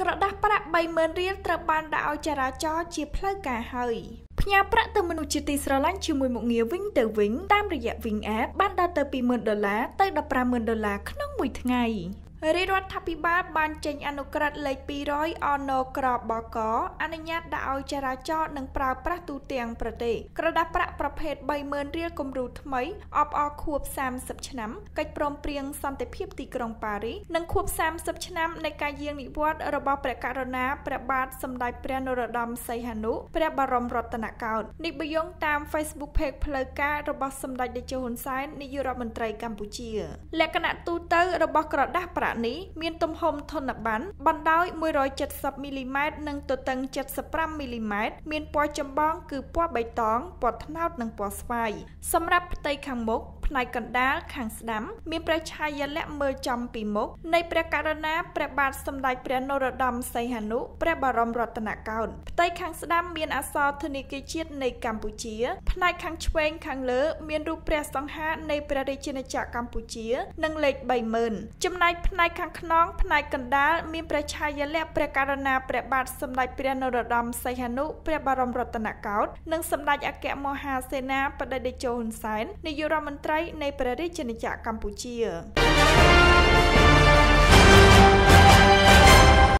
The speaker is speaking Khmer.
ក្រដាស់ប្រាក់30000រៀលត្រូវបានដាក់ឲ្យចរាចរណ៍ជាផ្លូវការហើយផ្ញើប្រាក់ទៅមនុស្សជាទីស្រឡាញ់ជាមួយមុខងារវិញទៅវិញតាមរយៈ Wing App បានដល់ទៅ20000ដុល្លារទៅ150,000ដុល្លារក្នុងមួយថ្ងៃ រាជរដ្ឋាភិបាលបានចេញអនុក្រឹត្យលេខ200អនក្របកអនុញ្ញាតដាក់ឲ្យចរាចរណ៍និងប្រើប្រាស់ទូទាំងប្រទេសក្រដាស់ប្រាក់ប្រភេទ30000រៀលគំរូថ្មីអបអរខួប30ឆ្នាំកិច្ចព្រមព្រៀងសន្តិភាពទីក្រុងប៉ារីសនិងខួប30ឆ្នាំនៃការយាងនិវត្តន៍របស់ព្រះករុណាព្រះបាទសម្ដេចព្រះនរោត្តមសីហនុព្រះបរមរតនកោដ្ឋនេះបយងតាម Facebook Page ផ្លូវការរបស់សម្ដេចតេជោហ៊ុនសែននាយករដ្ឋមន្ត្រីកម្ពុជា លក្ខណៈទូទៅរបស់ក្រដាស់ប្រាក់ប្រាក់នេះមានទំហំធនប័ណ្ណបណ្ដោយ170មីលីម៉ែត្រនិងទទឹង75មីលីម៉ែត្រមានពណ៌ចម្បងគឺពណ៌បៃតងពណ៌ត្នោតនិងពណ៌ស្វាយសម្រាប់ផ្ទៃខាងមុខ ផ្នែកកណ្ដាលខាងស្ដាំ មានព្រះឆាយាល័ក្ខណ៍មើលចំពីមុខនៃព្រះករុណាព្រះបាទសម្ដេចព្រះនរោត្តមសីហនុព្រះបរមរតនកោដ្ឋផ្ទៃខាងស្ដាំមានអក្សរធនិគារជាតិនៃកម្ពុជា ផ្នែកខាងឆ្វេងខាងលើមានរូបព្រះសង្ហានៃព្រះរាជាណាចក្រកម្ពុជា និងលេខ30000ចំណែកផ្នែកខាងខ្នងផ្នែកកណ្ដាលមានព្រះឆាយាល័ក្ខណ៍ព្រះករុណាព្រះបាទសម្ដេចព្រះនរោត្តមសីហនុព្រះបរមរតនកោដ្ឋនិងសម្ដេចអគ្គមហាសេនាបតីតេជោហ៊ុនសែននាយករដ្ឋមន្ត្រីនៃព្រះរាជាណាចក្រកម្ពុជា